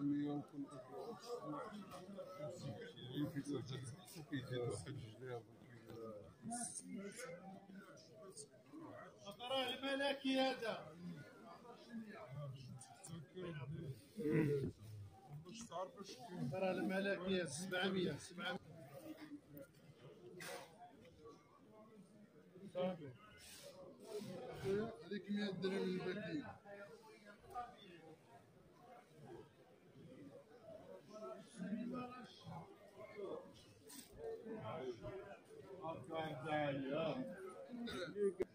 واحد جوج ترى الملكي هذا ترى الملكي 700 700 هذيك 100 درهم I'm trying you.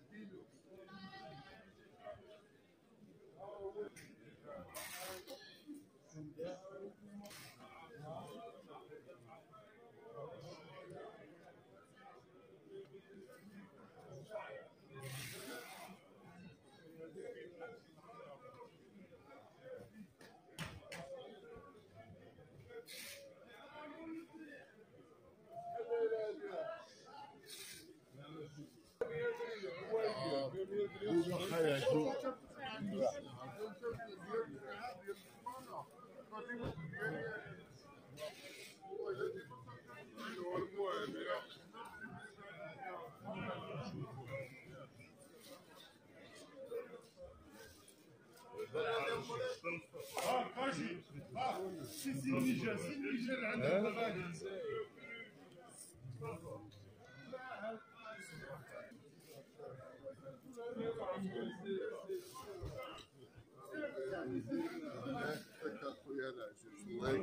Arkadaşı bak sizin nicesin nicelerden.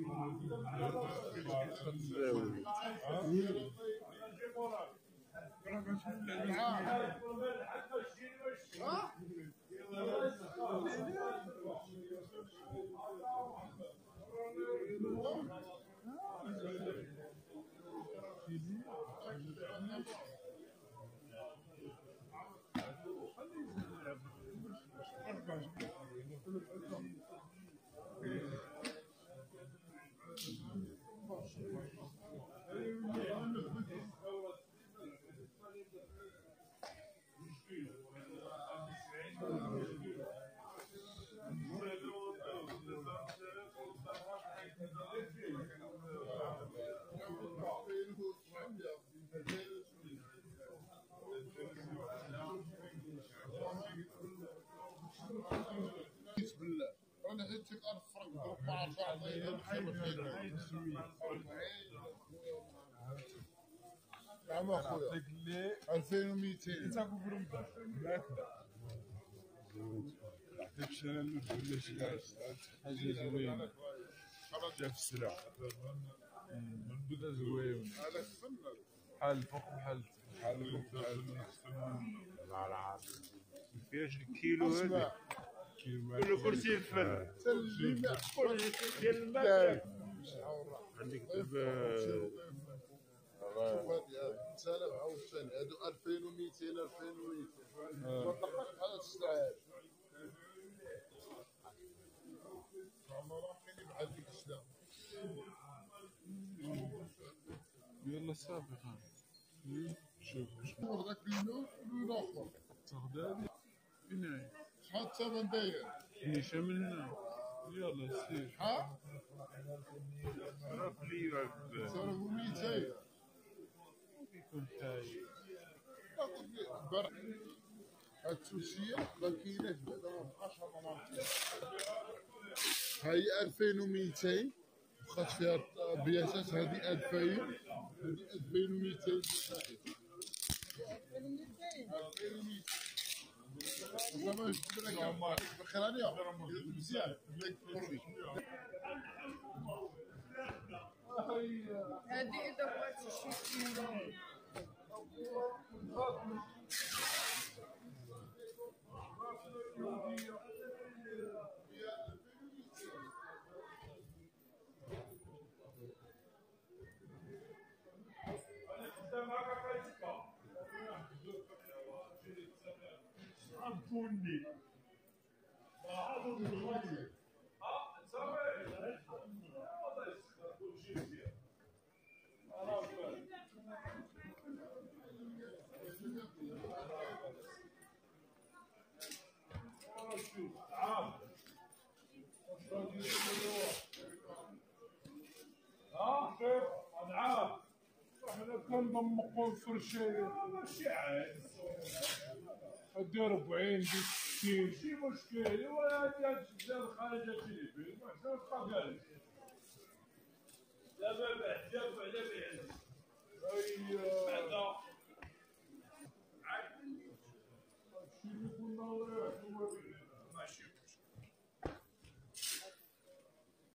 بسم الله أنا هديك 1000 فرنك ضرب مع نعم أخويا. 2200 إنت كفر عطيك شنو ولا شي حاجة زوينة. جا في السلع منبذة زوين. بحال فوق بحال بحال فوق بحال فيهاش الكيلو هذا؟ كل كرسي الفن كرسي ديال الماء عندك دابا سلام عاوتاني هادو 2200 2200 ما طلقش بحال هاد بحال ديك يلا صافي شوف اللون تاخذ هذه. شحال الثمن داير نيشان من هنا يلا سير شحال راه لي 3200 يكون حايل البارح هاد التونسية ما كايناش بعدا ما بقاش هاد المنطقة هاي 2200 بقات فيها بياسات هذه 2000 هذه 2200 صحيح 2200 هذه إذا بغيتي شي كيلو بني ها شوف العاب إحنا كنضمقوا الفرشايه ماشي عاد 40 دي 60 شي مشكل ولا جات خارج التلفزيون ما تبقى قال. دابا بعد على